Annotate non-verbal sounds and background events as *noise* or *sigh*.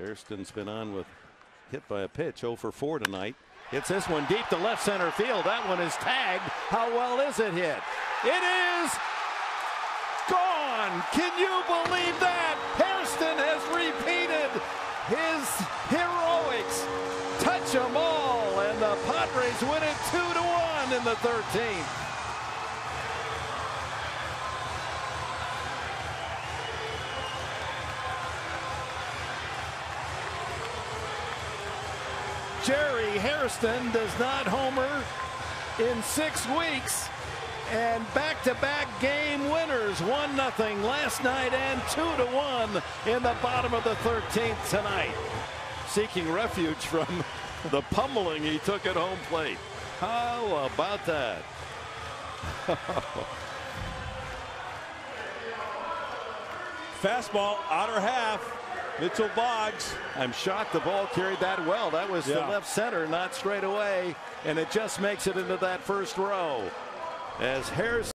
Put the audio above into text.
Hairston's been on with hit by a pitch 0 for 4 tonight. Hits this one deep to left center field. That one is tagged. How well is it hit? It is gone. Can you believe that? Hairston has repeated his heroics. Touch them all, and the Padres win it 2 to 1 in the 13th. Jerry Hairston does not homer in six weeks. And back-to-back -back game winners, 1-0 last night and 2-1 in the bottom of the 13th tonight. Seeking refuge from *laughs* the pummeling he took at home plate. How about that? Fastball, outer half. Mitchell Boggs. I'm shocked the ball carried that well. That was yeah. the left center, not straight away. And it just makes it into that first row. As Harris